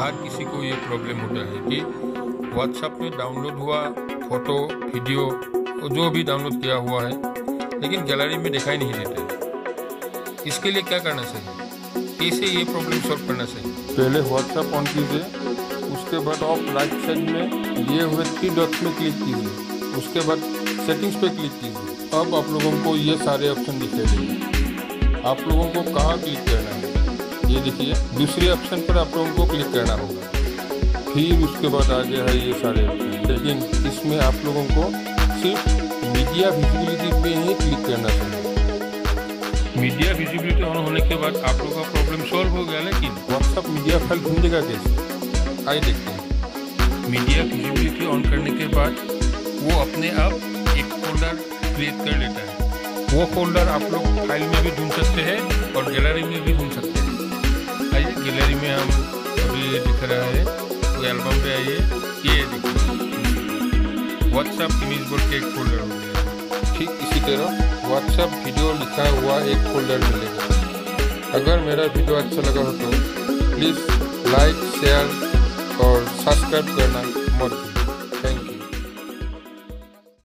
हर किसी को ये प्रॉब्लम होता है कि व्हाट्सएप में डाउनलोड हुआ फ़ोटो वीडियो जो भी डाउनलोड किया हुआ है, लेकिन गैलरी में दिखाई नहीं देते इसके लिए क्या करना चाहिए? कैसे ये प्रॉब्लम सॉल्व करना चाहिए? पहले व्हाट्सएप ऑन कीजिए, उसके बाद आप राइट साइड में दिए हुए थ्री डॉट्स में क्लिक कीजिए, उसके बाद सेटिंग्स पे क्लिक कीजिए। अब आप लोगों को ये सारे ऑप्शन दिखाई देंगे। आप लोगों को कहाँ क्लिक करना है? ये देखिए दूसरे ऑप्शन पर आप लोगों को क्लिक करना होगा। फिर उसके बाद आगे है ये सारे लेकिन इसमें आप लोगों को सिर्फ़ मीडिया विजिबिलिटी पे ही क्लिक करना चाहिए। मीडिया विजिबिलिटी ऑन होने के बाद आप लोगों का प्रॉब्लम सॉल्व हो गया लेकिन व्हाट्सअप मीडिया फ़ाइल ढूंढेगा कैसे? आइए देखते हैं। मीडिया विजिबिलिटी ऑन करने के बाद वो अपने आप एक फोल्डर क्रिएट कर लेता है। वो फोल्डर आप लोग फ़ाइल में भी ढूंढ सकते हैं और गैलरी में भी ढूंढ गैलरी में हम अभी दिख रहा है। तो एल्बम पे आइए। ये देखिए व्हाट्सएप इमेज बोर्ड के एक फोल्डर हो। गया ठीक इसी तरह व्हाट्सएप वीडियो लिखा हुआ एक फोल्डर मिलेगा अगर मेरा वीडियो अच्छा लगा हो तो प्लीज़ लाइक शेयर और सब्सक्राइब करना मत थैंक यू